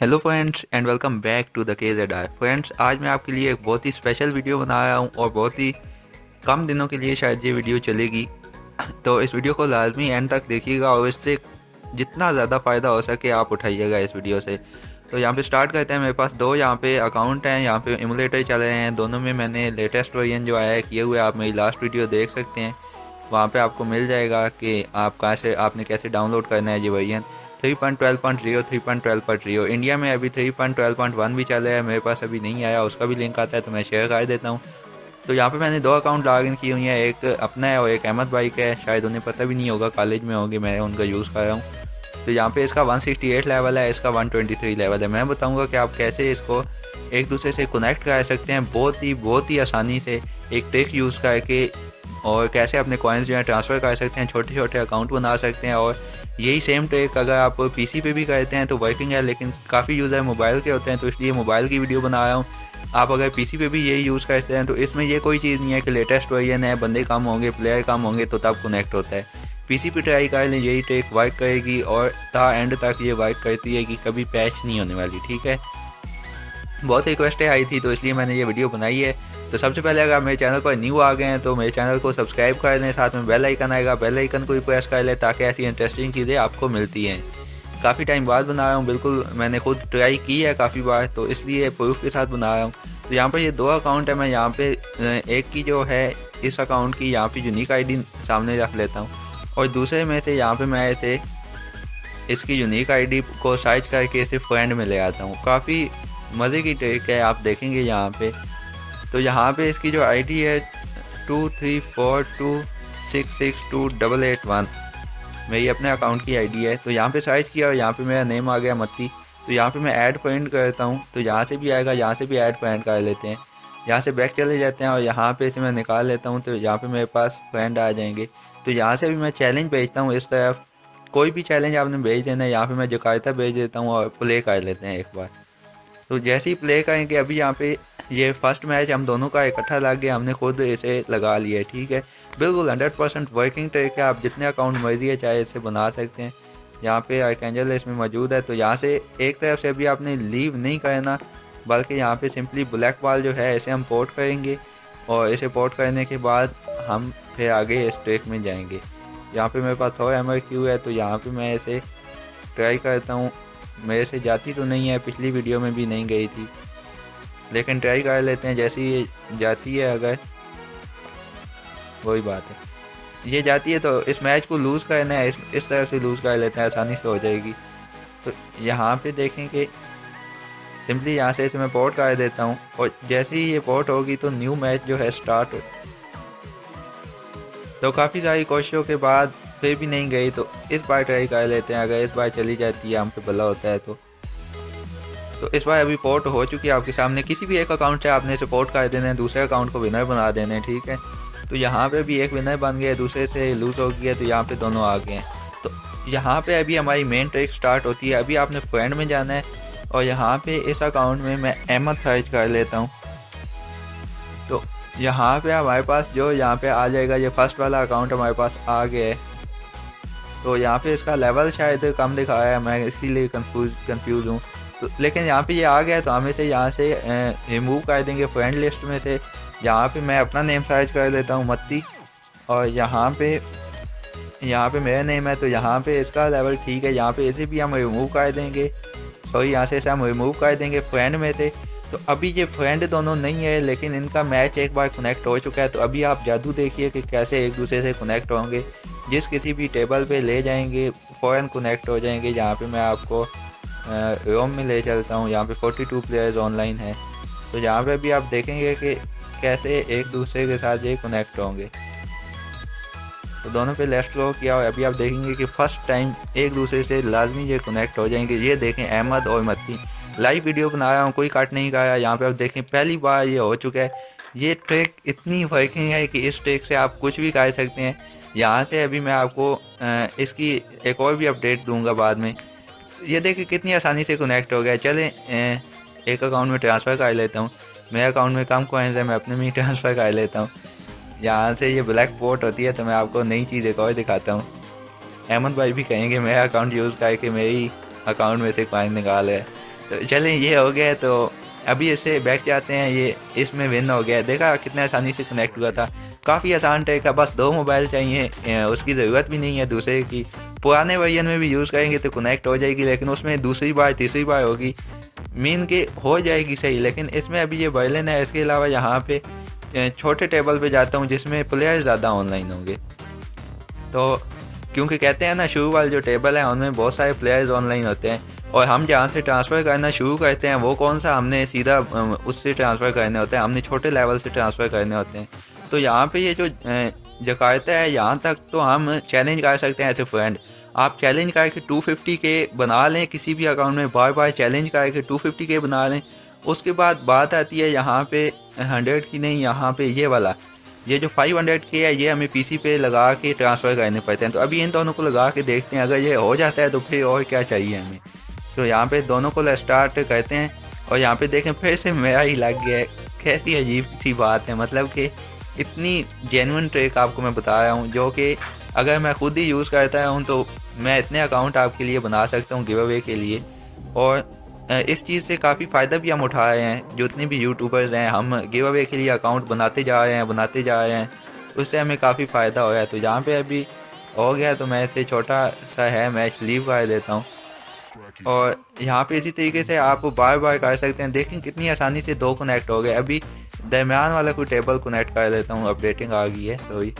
Hello friends and welcome back to the K Z R friends, आज मैं आपके लिए एक बहुत ही स्पेशल वीडियो बना रहा हूँ और बहुत ही कम दिनों के लिए शायद ये वीडियो चलेगी। तो इस वीडियो को लाजमी एंड तक देखिएगा और इससे जितना ज़्यादा फ़ायदा हो सके आप उठाइएगा इस वीडियो से। तो यहाँ पे स्टार्ट करते हैं। मेरे पास दो यहाँ पे अकाउंट हैं, यहाँ पे इमुलेटर चल रहे हैं। दोनों में मैंने लेटेस्ट वर्जन जो आया है किए हुए आप मेरी लास्ट वीडियो देख सकते हैं। वहाँ पे आपको मिल जाएगा कि आप कहाँ से, आपने कैसे डाउनलोड करना है ये वर्जन 3.12.0 3.12.0 इंडिया में अभी 3.12.1 भी चल रहा है, मेरे पास अभी नहीं आया, उसका भी लिंक आता है तो मैं शेयर कर देता हूँ। तो यहाँ पे मैंने दो अकाउंट लॉग इन की हुई हैं, एक अपना है और एक अहमद भाई का है। शायद उन्हें पता भी नहीं होगा कॉलेज में होंगे, मैं उनका यूज़ कर रहा हूँ। तो यहाँ पे इसका 168 लेवल है, इसका 123 लेवल है। मैं बताऊँगा कि आप कैसे इसको एक दूसरे से कनेक्ट कर सकते हैं बहुत ही बहुत ही आसानी से एक ट्रिक यूज़ करके और कैसे अपने कॉइन्स जो है ट्रांसफ़र कर सकते हैं छोटे छोटे अकाउंट बना सकते हैं और यही सेम ट्रिक अगर आप पीसी पे भी करते हैं तो वर्किंग है, लेकिन काफ़ी यूज़र मोबाइल के होते हैं तो इसलिए मोबाइल की वीडियो बना रहा हूँ। आप अगर पीसी पे भी यही यूज़ करते हैं तो इसमें ये कोई चीज़ नहीं है कि लेटेस्ट वर्जन है, बंदे काम होंगे प्लेयर कम होंगे तो तब कनेक्ट होता है। पीसी पे ट्राई कर लें, यही ट्रिक वर्क करेगी, और ता एंड तक ये वर्क करती है कि कभी पैच नहीं होने वाली, ठीक है? बहुत रिक्वेस्टें आई थी तो इसलिए मैंने ये वीडियो बनाई है। तो सबसे पहले अगर मेरे चैनल पर न्यू आ गए हैं तो मेरे चैनल को सब्सक्राइब कर लें, साथ में बेल आइकन आएगा, बेल आइकन को भी प्रेस कर लें, ताकि ऐसी इंटरेस्टिंग चीज़ें आपको मिलती हैं। काफ़ी टाइम बाद बना रहा हूँ, बिल्कुल मैंने खुद ट्राई की है काफ़ी बार तो इसलिए प्रूफ के साथ बना रहा हूँ। तो यहाँ पर ये दो अकाउंट है, मैं यहाँ पे एक की जो है, इस अकाउंट की यहाँ पे यूनिक आईडी सामने रख लेता हूँ। और दूसरे में से यहाँ पे मैं ऐसे इसकी यूनिक आईडी को सर्च करके इसे फ्रेंड में ले आता हूँ। काफ़ी मज़े की ट्रिक है, आप देखेंगे यहाँ पे। तो यहाँ पे इसकी जो आईडी है two three four two six six two double eight one मेरी अपने अकाउंट की आईडी है तो यहाँ पे सर्च किया और यहाँ पे मेरा नेम आ गया मत्ती। तो यहाँ पे मैं ऐड पॉइंट करता हूँ तो यहाँ से भी आएगा, यहाँ से भी ऐड पॉइंट कर लेते हैं। यहाँ से बैक चले जाते हैं और यहाँ पे इसे मैं निकाल लेता हूँ तो यहाँ पे मेरे पास फ्रेंड आ जाएँगे। तो यहाँ से भी मैं चैलेंज भेजता हूँ इस तरफ़। कोई भी चैलेंज आपने भेज देना है, यहाँ पे मैं जकायता भेज देता हूँ और प्ले कर लेते हैं एक बार। तो जैसे ही प्ले करेंगे, अभी यहाँ पे ये फ़र्स्ट मैच हम दोनों का इकट्ठा लग गया, हमने खुद इसे लगा लिया, ठीक है? बिल्कुल हंड्रेड परसेंट वर्किंग ट्रिक है, आप जितने अकाउंट मर्ज़ी है, चाहे इसे बना सकते हैं। यहाँ पे आर्केंजल इसमें मौजूद है तो यहाँ से एक तरफ़ से अभी आपने लीव नहीं करना, बल्कि यहाँ पे सिंपली ब्लैक बॉल जो है, इसे हम पोर्ट करेंगे और इसे पोर्ट करने के बाद हम फिर आगे इस ट्रेक में जाएँगे। यहाँ पे मेरे पास थोड़ा एम क्यू है तो यहाँ पे मैं इसे ट्राई करता हूँ। मेरे से जाती तो नहीं है, पिछली वीडियो में भी नहीं गई थी। लेकिन ट्राई कर लेते हैं, जैसे ये जाती है अगर, वही बात है। ये जाती है तो इस मैच को लूज़ करना है इस इस तरह से लूज़ कर लेते हैं, आसानी से हो जाएगी। तो यहाँ पे देखें कि सिंपली यहाँ से इसे मैं पोर्ट कर देता हूँ, और जैसे ही ये पोर्ट होगी तो न्यू मैच जो है स्टार्ट हो। तो काफ़ी सारी कोशिशों के बाद फिर भी नहीं गई तो इस बार ट्राई कर लेते हैं। अगर इस बार चली जाती है हम पे भला होता है तो। तो इस बार अभी पोर्ट हो चुकी है आपके सामने। किसी भी एक अकाउंट से आपने सपोर्ट कर देना है दूसरे अकाउंट को विनर बना देना है ठीक है? तो यहाँ पे भी एक विनर बन गया, दूसरे से लूज हो गया तो यहाँ पे दोनों आ गए। हैं तो यहाँ पे अभी हमारी मेन ट्रिक स्टार्ट होती है। अभी आपने फ्रेंड में जाना है, और यहाँ पे इस अकाउंट में मैं अहमद सर्च कर लेता हूँ। तो यहाँ पे हमारे पास जो यहाँ पे आ जाएगा, ये फ़र्स्ट वाला अकाउंट हमारे पास आ गया है। तो यहाँ पे इसका लेवल शायद कम दिखाया है, मैं इसीलिए कंफ्यूज कंफ्यूज हूँ। तो लेकिन यहाँ पे ये आ गया तो हम इसे यहाँ से रिमूव कर देंगे फ्रेंड लिस्ट में से। यहाँ पे मैं अपना नेम सर्च कर देता हूँ, मत्ती। और यहाँ पे यहाँ पे मेरा नेम है तो यहाँ पे इसका लेवल ठीक है। यहाँ पे इसे भी हम रिमूव कर देंगे। सॉरी यहाँ से इसे हम रिमूव कर देंगे फ्रेंड में से। तो अभी ये फ्रेंड दोनों नहीं है, लेकिन इनका मैच एक बार कनेक्ट हो चुका है। तो अभी आप जादू देखिए कि कैसे एक दूसरे से कनेक्ट होंगे। जिस किसी भी टेबल पे ले जाएँगे, फ़ौरन कनेक्ट हो जाएँगे, जहाँ पे मैं आपको रोम में ले चलता हूँ यहाँ पे 42 प्लेयर्स ऑनलाइन हैं। तो यहाँ पे भी आप देखेंगे कि कैसे एक दूसरे के साथ ये कनेक्ट होंगे। तो दोनों पे लेफ़्ट लो किया और अभी आप देखेंगे कि फ़र्स्ट टाइम एक दूसरे से लाजमी ये कनेक्ट हो जाएँगे। ये देखें अहमद और मत्ती। लाइव वीडियो बना रहा हूँ, कोई काट नहीं खाया यहाँ पे आप देखें, पहली बार ये हो चुका है। ये ट्रैक इतनी वर्किंग है कि इस ट्रैक से आप कुछ भी कर सकते हैं। यहाँ से अभी मैं आपको इसकी एक और भी अपडेट दूँगा बाद में। ये देखिए कितनी आसानी से कनेक्ट हो गया। चले एक अकाउंट में ट्रांसफ़र कर लेता हूँ। मेरे अकाउंट में कम कॉइन्स है मैं अपने में ही ट्रांसफ़र कर लेता हूँ। यहाँ से ये ब्लैक पोर्ट होती है तो मैं आपको नई चीज़ एक और दिखाता हूँ। अहमद भाई भी कहेंगे मेरा अकाउंट यूज़ करके मेरे ही अकाउंट में से कॉइन निकाल है। तो चलें, ये हो गया तो अभी इसे बैक जाते हैं। ये इसमें विन हो गया। देखा कितने आसानी से कनेक्ट हुआ था। काफ़ी आसान ट्रिक है, बस दो मोबाइल चाहिए उसकी ज़रूरत भी नहीं है दूसरे की। पुराने वर्जन में भी यूज़ करेंगे तो कनेक्ट हो जाएगी, लेकिन उसमें दूसरी बार, तीसरी बार होगी। मीन के हो जाएगी सही, लेकिन इसमें अभी ये वायलिन है, इसके अलावा यहाँ पे छोटे टेबल पे जाता हूँ, जिसमें प्लेयर ज़्यादा ऑनलाइन होंगे। तो क्योंकि कहते हैं ना, शुरू वाले जो टेबल है, उनमें बहुत सारे प्लेयर्स ऑनलाइन होते हैं, और हम जहाँ से ट्रांसफ़र करना शुरू करते हैं, वो कौन सा हमने सीधा उससे ट्रांसफ़र करने होते हैं, हमने छोटे लेवल से ट्रांसफ़र करने होते हैं। तो यहाँ पे ये जो जकायता है यहाँ तक तो हम चैलेंज कर सकते हैं एज ए फ्रेंड आप चैलेंज करके 250 के बना लें किसी भी अकाउंट में बार बार चैलेंज करके 250 के बना लें। उसके बाद बात आती है यहाँ पे 100 की नहीं, यहाँ पे ये वाला। ये जो 500 के है, ये हमें पीसी पे लगा के ट्रांसफ़र करने पड़ते हैं। तो अभी इन दोनों को लगा के देखते हैं। अगर ये हो जाता है तो फिर और क्या चाहिए हमें। तो यहाँ पे दोनों को स्टार्ट करते हैं और यहाँ पे देखें, फिर से मेरा ही लग गया कैसी अजीब सी बात है। मतलब कि इतनी जेनुअन ट्रिक आपको मैं बता रहा हूँ, जो कि अगर मैं खुद ही यूज़ करता हूँ तो मैं इतने अकाउंट आपके लिए बना सकता हूँ गिव अवे के लिए। और इस चीज़ से काफ़ी फ़ायदा भी हम उठा रहे हैं, जितने भी यूट्यूबर्स हैं, हम गिव अवे के लिए अकाउंट बनाते जा रहे हैं, बनाते जा रहे हैं, उससे हमें काफ़ी फ़ायदा हो रहा है। तो जहाँ पे अभी हो गया तो मैं इसे छोटा सा है मैच लीव कर देता हूँ। और यहाँ पे इसी तरीके से आप बार बार कर सकते हैं, देखें कितनी आसानी से दो कनेक्ट हो गए। अभी दरमियान वाला कोई टेबल कनेक्ट कर देता हूँ अपडेटिंग आ गई है सॉरी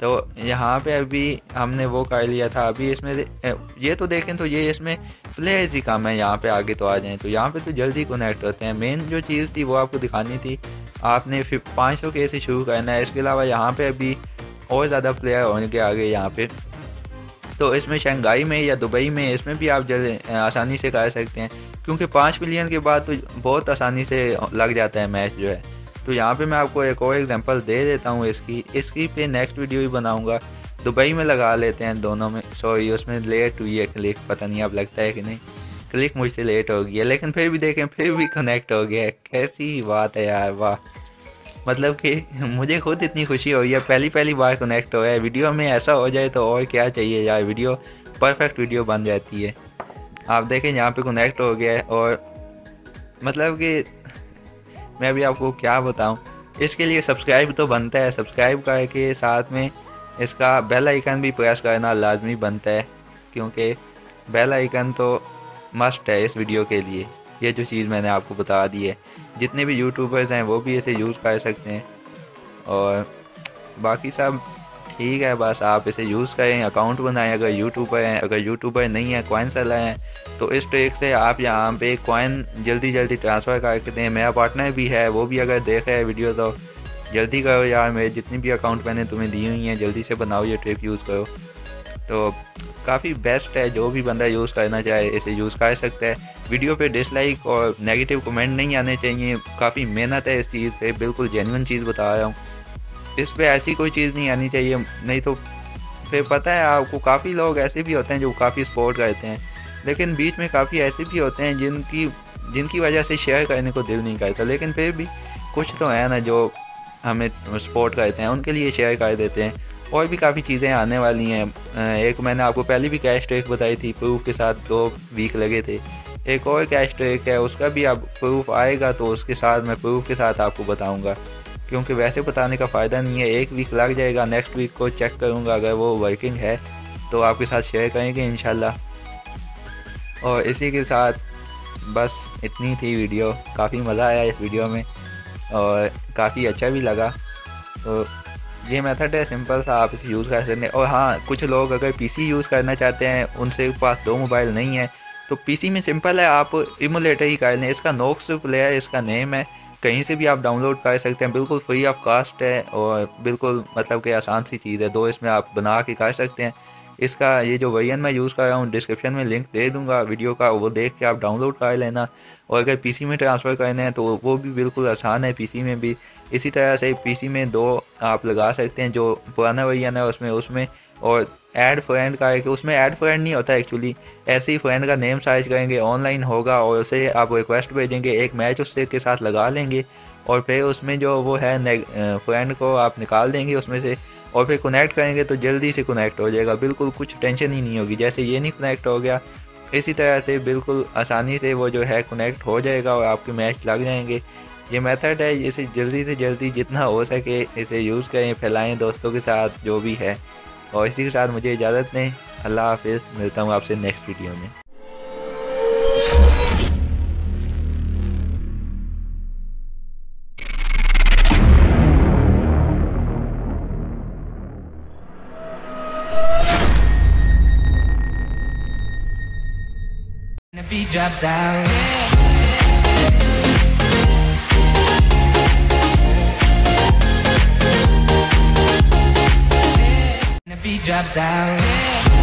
तो यहाँ पे अभी हमने वो कर लिया था, अभी इसमें ये तो देखें तो ये इसमें प्लेयर्स ही कम है, यहाँ पे आगे तो आ जाएँ। तो यहाँ पे तो जल्दी कनेक्ट होते हैं। मेन जो चीज़ थी वो आपको दिखानी थी, आपने फिर पाँच सौ के से शुरू करना है। इसके अलावा यहाँ पे अभी और ज़्यादा प्लेयर होने के आगे यहाँ पे। तो इसमें शंघाई में या दुबई में, इसमें भी आप जल्द आसानी से कर सकते हैं। क्योंकि पाँच मिलियन के बाद तो बहुत आसानी से लग जाता है मैच जो है। तो यहाँ पे मैं आपको एक और एग्जांपल दे देता हूँ इसकी। इसकी पे नेक्स्ट वीडियो ही बनाऊँगा। दुबई में लगा लेते हैं दोनों में। सॉरी उसमें लेट हुई है क्लिक पता नहीं अब लगता है कि नहीं। क्लिक मुझसे लेट हो गया लेकिन फिर भी देखें, फिर भी कनेक्ट हो गया कैसी बात है यार, वाह। मतलब कि मुझे खुद इतनी खुशी हो रही है। पहली पहली बार कनेक्ट हो है। वीडियो में ऐसा हो जाए तो और क्या चाहिए यार? वीडियो परफेक्ट वीडियो बन जाती है। आप देखें, यहाँ पे कनेक्ट हो गया है और मतलब कि मैं भी आपको क्या बताऊँ, इसके लिए सब्सक्राइब तो बनता है सब्सक्राइब करके साथ में इसका बेल आइकन भी प्रेस करना लाजमी बनता है, क्योंकि बेल आइकन तो मस्ट है इस वीडियो के लिए। ये जो चीज़ मैंने आपको बता दी है, जितने भी यूट्यूबर्स हैं वो भी इसे यूज़ कर सकते हैं। और बाकी सब ठीक है, बस आप इसे यूज़ करें अकाउंट बनाएँ, अगर यूट्यूबर हैं, अगर यूट्यूबर नहीं है कॉइन सेलर हैं तो इस ट्रिक से आप यहाँ पे कॉइन जल्दी जल्दी ट्रांसफ़र करके दें मेरा पार्टनर भी है, वो भी अगर देख रहे हैं वीडियो तो जल्दी करो यार, मेरे जितनी भी अकाउंट मैंने तुम्हें दी हुई हैं, जल्दी से बनाओ ये ट्रिक यूज़ करो। तो काफ़ी बेस्ट है, जो भी बंदा यूज़ करना चाहे, इसे यूज़ कर सकता है। वीडियो पे डिसलाइक और नेगेटिव कमेंट नहीं आने चाहिए, काफ़ी मेहनत है इस चीज़ पे, बिल्कुल जेनुअन चीज़ बता रहा हूँ। इस पर ऐसी कोई चीज़ नहीं आनी चाहिए, नहीं तो फिर पता है आपको काफ़ी लोग ऐसे भी होते हैं जो काफ़ी सपोर्ट करते हैं, लेकिन बीच में काफ़ी ऐसे भी होते हैं जिनकी जिनकी वजह से शेयर करने को दिल नहीं करता, लेकिन फिर भी कुछ तो है ना जो हमें सपोर्ट करते हैं, उनके लिए शेयर कर देते हैं, और भी काफ़ी चीज़ें आने वाली हैं। एक मैंने आपको पहले भी कैश ट्रेक बताई थी प्रूफ के साथ दो वीक लगे थे, एक और कैश ट्रेक है, उसका भी अब प्रूफ आएगा तो उसके साथ मैं प्रूफ के साथ आपको बताऊँगा। क्योंकि वैसे बताने का फ़ायदा नहीं है। एक वीक लग जाएगा नेक्स्ट वीक को चेक करूँगा अगर वो वर्किंग है तो आपके साथ शेयर करेंगे इन और इसी के साथ बस इतनी थी वीडियो। काफ़ी मज़ा आया इस वीडियो में और काफ़ी अच्छा भी लगा। तो ये मेथड है सिंपल सा आप इसे यूज़ कर सकते हैं। और हाँ कुछ लोग अगर पीसी यूज़ करना चाहते हैं, उनसे पास दो मोबाइल नहीं है तो पीसी में सिंपल है, आप इमोलेटर ही कर लें। इसका नोक्स प्लेयर इसका नेम है। कहीं से भी आप डाउनलोड कर सकते हैं। बिल्कुल फ्री ऑफ़ कास्ट है और बिल्कुल मतलब कि आसान सी चीज़ है। दो इसमें आप बना के कर सकते हैं। इसका ये जो वर्जन मैं यूज़ कर रहा हूँ डिस्क्रिप्शन में लिंक दे दूँगा वीडियो का, वो देख के आप डाउनलोड कर लेना। और अगर पीसी में ट्रांसफ़र करने हैं तो वो भी बिल्कुल आसान है पीसी में भी। इसी तरह से पीसी में दो आप लगा सकते हैं जो पुराना वर्जन है, उसमें उसमें और ऐड फ्रेंड का है कि उसमें ऐड फ्रेंड नहीं होता एक्चुअली ऐसे ही फ्रेंड का नेम सर्च करेंगे ऑनलाइन होगा और उसे आप रिक्वेस्ट भेजेंगे, एक मैच उससे के साथ लगा लेंगे और फिर उसमें जो वो है फ्रेंड को आप निकाल देंगे उसमें से और फिर कनेक्ट करेंगे तो जल्दी से कनेक्ट हो जाएगा, बिल्कुल कुछ टेंशन ही नहीं होगी। जैसे ये नहीं कनेक्ट हो गया, इसी तरह से बिल्कुल आसानी से वो जो है कनेक्ट हो जाएगा और आपके मैच लग जाएँगे। ये मेथड है, इसे जल्दी से जल्दी जितना हो सके इसे यूज़ करें, फैलाएँ दोस्तों के साथ, जो भी है। और इसी के साथ मुझे इजाज़त दें। अल्लाह हाफिज़। मिलता हूँ आपसे नेक्स्ट वीडियो में। Beat drops out. Beat drops out.